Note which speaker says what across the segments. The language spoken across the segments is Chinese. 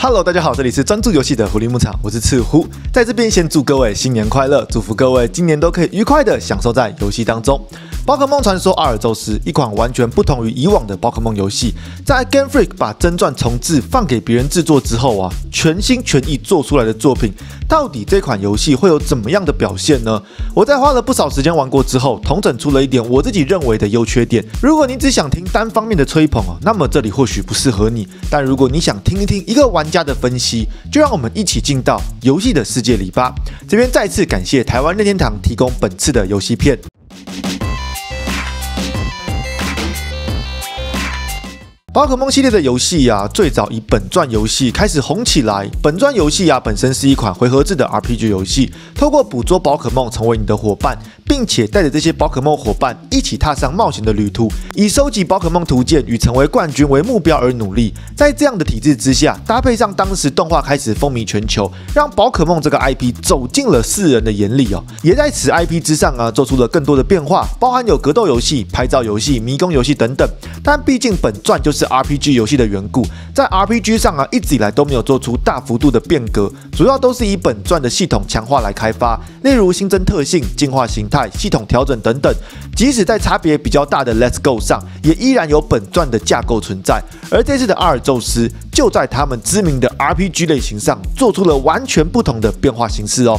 Speaker 1: Hello，大家好，这里是专注游戏的狐狸牧场，我是赤狐，在这边先祝各位新年快乐，祝福各位今年都可以愉快的享受在游戏当中。宝可梦传说阿尔宙斯，一款完全不同于以往的宝可梦游戏，在 Game Freak 把真传重置放给别人制作之后啊，全心全意做出来的作品，到底这款游戏会有怎么样的表现呢？我在花了不少时间玩过之后，统整出了一点我自己认为的优缺点。如果你只想听单方面的吹捧哦，那么这里或许不适合你。但如果你想听一听一个玩家的分析，就让我们一起进到游戏的世界里吧。这边再次感谢台湾任天堂提供本次的游戏片。宝可梦系列的游戏呀，最早以本传游戏开始红起来。本传游戏呀，本身是一款回合制的 RPG 游戏，透过捕捉宝可梦成为你的伙伴，并且带着这些宝可梦伙伴一起踏上冒险的旅途，以收集宝可梦图鉴与成为冠军为目标而努力。在这样的体制之下，搭配上当时动画开始风靡全球，让宝可梦这个 IP 走进了世人的眼里哦。也在此 IP 之上啊，做出了更多的变化，包含有格斗游戏、拍照游戏、迷宫游戏等等。但毕竟本传就是。是 RPG 游戏的缘故，在 RPG 上啊，一直以来都没有做出大幅度的变革，主要都是以本传的系统强化来开发，例如新增特性、进化形态、系统调整等等。即使在差别比较大的 Let's Go 上，也依然有本传的架构存在。而这次的阿尔宙斯，就在他们知名的 RPG 类型上，做出了完全不同的变化形式哦。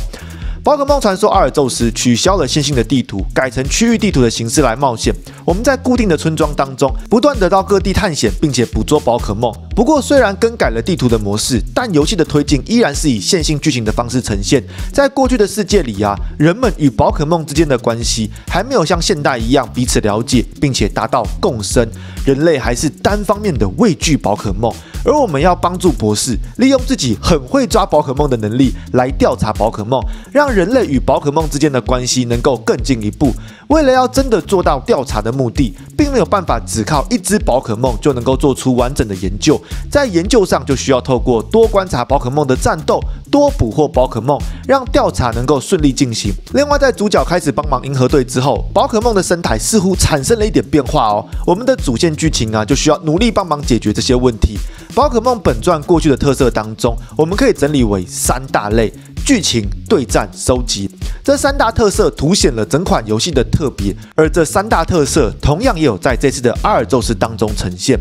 Speaker 1: 宝可梦传说阿尔宙斯取消了线性的地图，改成区域地图的形式来冒险。我们在固定的村庄当中，不断得到各地探险，并且捕捉宝可梦。不过，虽然更改了地图的模式，但游戏的推进依然是以线性剧情的方式呈现。在过去的世界里啊，人们与宝可梦之间的关系还没有像现代一样彼此了解，并且达到共生。人类还是单方面的畏惧宝可梦。而我们要帮助博士利用自己很会抓宝可梦的能力来调查宝可梦，让人类与宝可梦之间的关系能够更进一步。为了要真的做到调查的目的，并没有办法只靠一只宝可梦就能够做出完整的研究。在研究上，就需要透过多观察宝可梦的战斗，多捕获宝可梦，让调查能够顺利进行。另外，在主角开始帮忙银河队之后，宝可梦的生态似乎产生了一点变化哦。我们的主线剧情啊，就需要努力帮忙解决这些问题。宝可梦本传过去的特色当中，我们可以整理为三大类：剧情、对战、收集。这三大特色凸显了整款游戏的特别，而这三大特色同样也有在这次的阿尔宙斯当中呈现。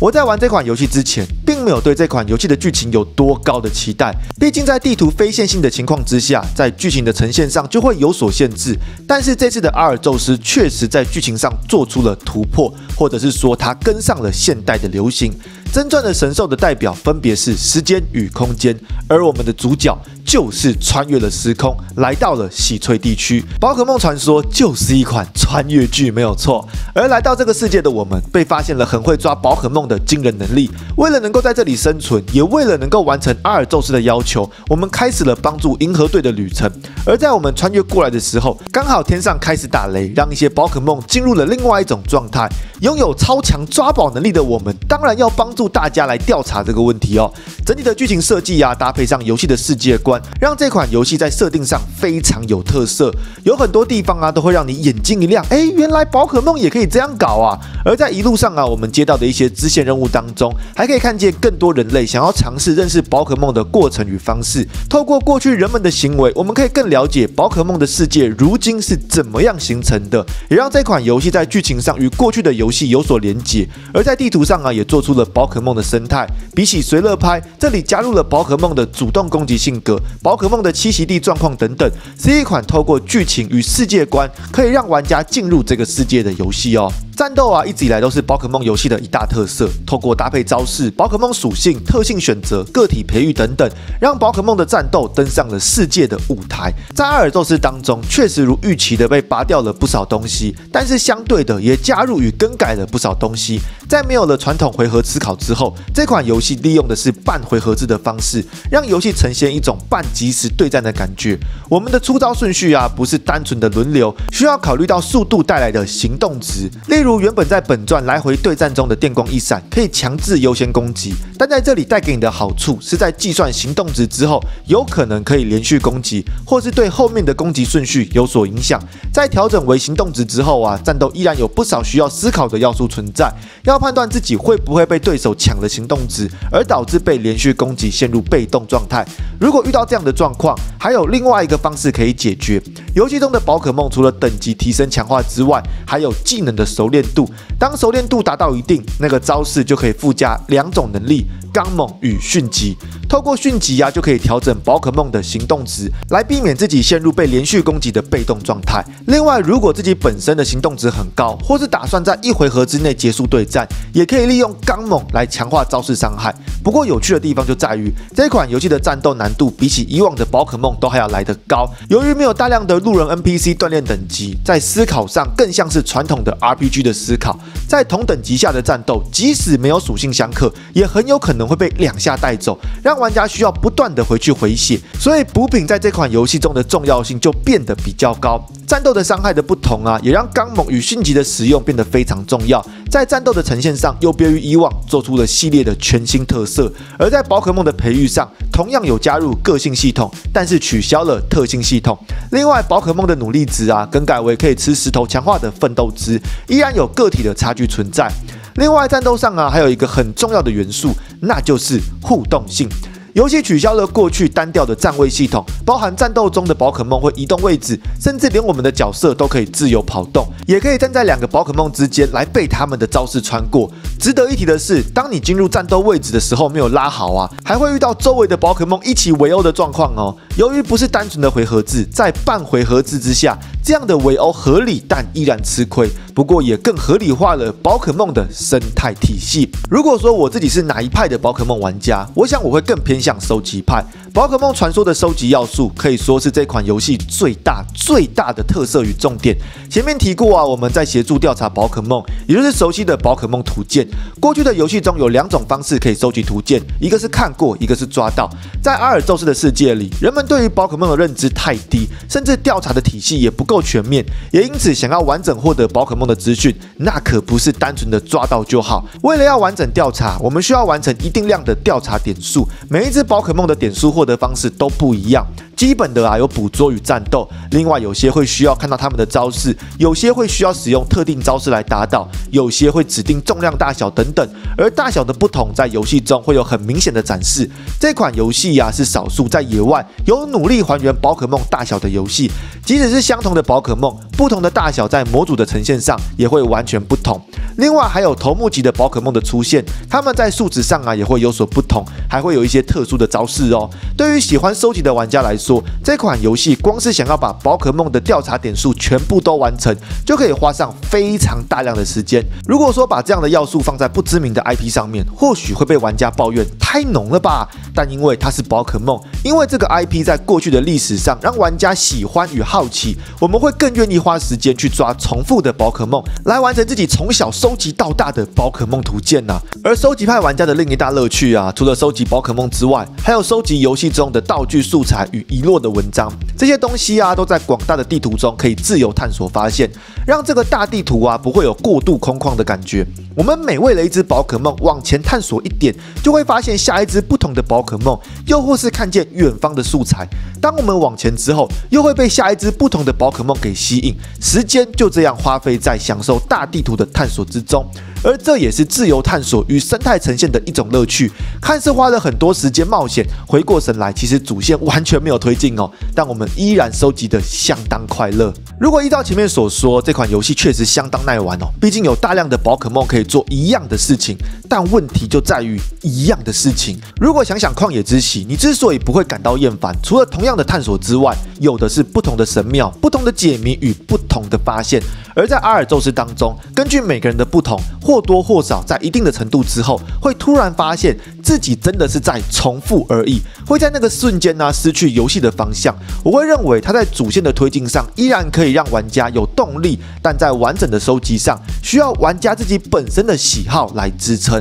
Speaker 1: 我在玩这款游戏之前，并没有对这款游戏的剧情有多高的期待，毕竟在地图非线性的情况之下，在剧情的呈现上就会有所限制。但是这次的阿尔宙斯确实在剧情上做出了突破，或者是说它跟上了现代的流行。真正的神兽的代表分别是时间与空间，而我们的主角就是穿越了时空，来到了喜翠地区。宝可梦传说就是一款穿越剧，没有错。而来到这个世界的我们，被发现了很会抓宝可梦的惊人能力。为了能够在这里生存，也为了能够完成阿尔宙斯的要求，我们开始了帮助银河队的旅程。而在我们穿越过来的时候，刚好天上开始打雷，让一些宝可梦进入了另外一种状态。拥有超强抓宝能力的我们，当然要帮助大家来调查这个问题哦。整体的剧情设计呀，搭配上游戏的世界观，让这款游戏在设定上非常有特色。有很多地方啊，都会让你眼睛一亮，哎，原来宝可梦也可以这样搞啊！而在一路上啊，我们接到的一些支线任务当中，还可以看见更多人类想要尝试认识宝可梦的过程与方式。透过过去人们的行为，我们可以更了解宝可梦的世界如今是怎么样形成的，也让这款游戏在剧情上与过去的游戏有所连结，而在地图上啊，也做出了宝可梦的生态。比起随乐拍，这里加入了宝可梦的主动攻击性格、宝可梦的栖息地状况等等，是一款透过剧情与世界观，可以让玩家进入这个世界的游戏哦。战斗啊，一直以来都是宝可梦游戏的一大特色。透过搭配招式、宝可梦属性、特性选择、个体培育等等，让宝可梦的战斗登上了世界的舞台。在阿尔宙斯当中，确实如预期的被拔掉了不少东西，但是相对的也加入与更改了不少东西。在没有了传统回合思考之后，这款游戏利用的是半回合制的方式，让游戏呈现一种半即时对战的感觉。我们的出招顺序啊，不是单纯的轮流，需要考虑到速度带来的行动值，例如。如原本在本传来回对战中的电光一闪，可以强制优先攻击，但在这里带给你的好处是在计算行动值之后，有可能可以连续攻击，或是对后面的攻击顺序有所影响。在调整为行动值之后啊，战斗依然有不少需要思考的要素存在，要判断自己会不会被对手抢了行动值，而导致被连续攻击陷入被动状态。如果遇到这样的状况，还有另外一个方式可以解决。游戏中的宝可梦除了等级提升强化之外，还有技能的熟练度。当熟练度达到一定，那个招式就可以附加两种能力：刚猛与迅疾。透过迅疾啊，就可以调整宝可梦的行动值，来避免自己陷入被连续攻击的被动状态。另外，如果自己本身的行动值很高，或是打算在一回合之内结束对战，也可以利用刚猛来强化招式伤害。不过有趣的地方就在于，这款游戏的战斗难度比起以往的宝可梦都还要来得高。由于没有大量的路人 NPC 锻炼等级，在思考上更像是传统的 RPG 的思考。在同等级下的战斗，即使没有属性相克，也很有可能可能会被两下带走，让玩家需要不断的回去回血。所以补品在这款游戏中的重要性就变得比较高。战斗的伤害的不同啊，也让刚猛与迅疾的使用变得非常重要。在战斗的呈现上，又别于以往，做出了系列的全新特色。而在宝可梦的培育上，同样有加入个性系统，但是取消了特性系统。另外，宝可梦的努力值啊，更改为可以吃石头强化的奋斗值，依然有个体的差距存在。另外，战斗上啊，还有一个很重要的元素，那就是互动性。游戏取消了过去单调的站位系统，包含战斗中的宝可梦会移动位置，甚至连我们的角色都可以自由跑动，也可以站在两个宝可梦之间来被他们的招式穿过。值得一提的是，当你进入战斗位置的时候没有拉好啊，还会遇到周围的宝可梦一起围殴的状况哦。由于不是单纯的回合制，在半回合制之下，这样的围殴合理，但依然吃亏。不过也更合理化了宝可梦的生态体系。如果说我自己是哪一派的宝可梦玩家，我想我会更偏向收集派。宝可梦传说的收集要素可以说是这款游戏最大最大的特色与重点。前面提过啊，我们在协助调查宝可梦，也就是熟悉的宝可梦图鉴。过去的游戏中有两种方式可以收集图鉴，一个是看过，一个是抓到。在阿尔宙斯的世界里，人们对于宝可梦的认知太低，甚至调查的体系也不够全面，也因此想要完整获得宝可梦的资讯，那可不是单纯的抓到就好。为了要完整调查，我们需要完成一定量的调查点数，每一只宝可梦的点数。获得方式都不一样，基本的啊有捕捉与战斗，另外有些会需要看到他们的招式，有些会需要使用特定招式来打倒，有些会指定重量大小等等，而大小的不同在游戏中会有很明显的展示。这款游戏呀是少数在野外有努力还原宝可梦大小的游戏，即使是相同的宝可梦，不同的大小在模组的呈现上也会完全不同。另外还有头目级的宝可梦的出现，它们在数值上啊也会有所不同，还会有一些特殊的招式哦。对于喜欢收集的玩家来说，这款游戏光是想要把宝可梦的调查点数全部都完成，就可以花上非常大量的时间。如果说把这样的要素放在不知名的 IP 上面，或许会被玩家抱怨太浓了吧？但因为它是宝可梦，因为这个 IP 在过去的历史上让玩家喜欢与好奇，我们会更愿意花时间去抓重复的宝可梦，来完成自己从小收集到大的宝可梦图鉴呐。而收集派玩家的另一大乐趣啊，除了收集宝可梦之外，还有收集游戏。中的道具素材与遗落的文章，这些东西啊，都在广大的地图中可以自由探索发现，让这个大地图啊不会有过度空旷的感觉。我们每为了一只宝可梦往前探索一点，就会发现下一只不同的宝可梦，又或是看见远方的素材。当我们往前之后，又会被下一只不同的宝可梦给吸引，时间就这样花费在享受大地图的探索之中。而这也是自由探索与生态呈现的一种乐趣。看似花了很多时间冒险，回过神来，其实主线完全没有推进哦。但我们依然收集的相当快乐。如果依照前面所说，这款游戏确实相当耐玩哦。毕竟有大量的宝可梦可以做一样的事情。但问题就在于一样的事情。如果想想旷野之息，你之所以不会感到厌烦，除了同样的探索之外，有的是不同的神庙、不同的解谜与不同的发现。而在阿尔宙斯当中，根据每个人的不同。或多或少，在一定的程度之后，会突然发现自己真的是在重复而已，会在那个瞬间呢失去游戏的方向。我会认为它在主线的推进上依然可以让玩家有动力，但在完整的收集上需要玩家自己本身的喜好来支撑。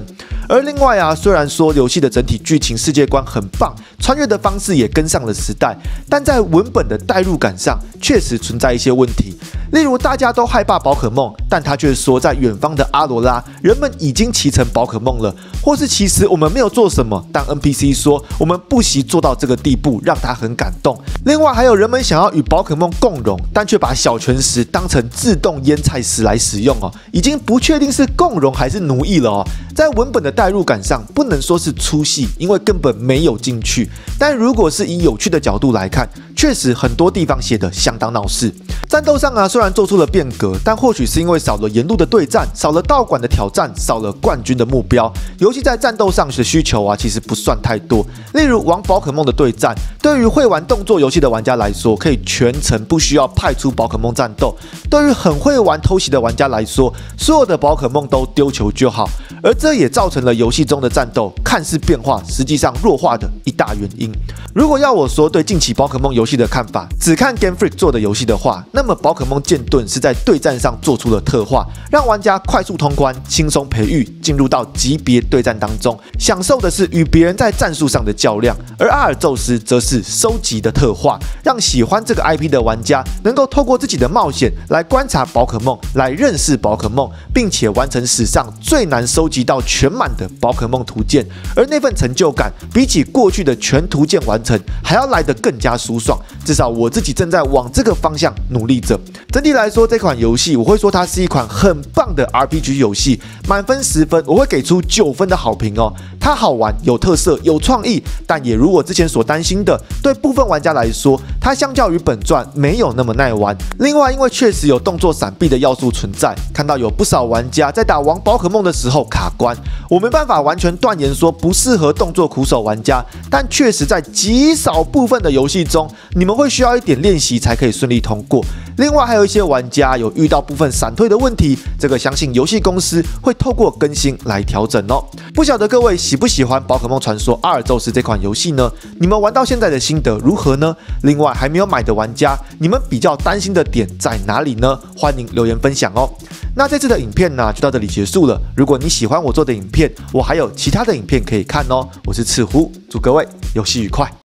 Speaker 1: 而另外啊，虽然说游戏的整体剧情世界观很棒，穿越的方式也跟上了时代，但在文本的代入感上确实存在一些问题。例如，大家都害怕宝可梦，但他却说在远方的阿罗拉，人们已经骑成宝可梦了；或是其实我们没有做什么，但 NPC 说我们不惜做到这个地步，让他很感动。另外，还有人们想要与宝可梦共融，但却把小泉石当成自动腌菜石来使用哦，已经不确定是共融还是奴役了哦。在文本的代入感上，不能说是粗细，因为根本没有进去。但如果是以有趣的角度来看，确实很多地方写的相当闹事。战斗上啊，虽然做出了变革，但或许是因为少了沿路的对战，少了道馆的挑战，少了冠军的目标。游戏在战斗上的需求啊，其实不算太多。例如玩宝可梦的对战，对于会玩动作游戏的玩家来说，可以全程不需要派出宝可梦战斗；对于很会玩偷袭的玩家来说，所有的宝可梦都丢球就好。而这也造成了游戏中的战斗看似变化，实际上弱化的一大原因。如果要我说对近期宝可梦游戏的看法，只看 Game Freak 做的游戏的话，那那么宝可梦剑盾是在对战上做出了特化，让玩家快速通关、轻松培育，进入到级别对战当中，享受的是与别人在战术上的较量。而阿尔宙斯则是收集的特化，让喜欢这个 IP 的玩家能够透过自己的冒险来观察宝可梦，来认识宝可梦，并且完成史上最难收集到全满的宝可梦图鉴。而那份成就感，比起过去的全图鉴完成还要来得更加舒爽。至少我自己正在往这个方向努力者。整体来说，这款游戏我会说它是一款很棒的 RPG 游戏，满分十分，我会给出九分的好评哦。它好玩、有特色、有创意，但也如我之前所担心的，对部分玩家来说，它相较于本传没有那么耐玩。另外，因为确实有动作闪避的要素存在，看到有不少玩家在打王宝可梦的时候卡关，我没办法完全断言说不适合动作苦手玩家，但确实在极少部分的游戏中，你们会需要一点练习才可以顺利通过。另外，还有一些玩家有遇到部分闪退的问题，这个相信游戏公司会透过更新来调整哦。不晓得各位喜不喜欢《宝可梦传说：阿尔宙斯》这款游戏呢？你们玩到现在的心得如何呢？另外，还没有买的玩家，你们比较担心的点在哪里呢？欢迎留言分享哦。那这次的影片呢，就到这里结束了。如果你喜欢我做的影片，我还有其他的影片可以看哦。我是赤狐，祝各位游戏愉快。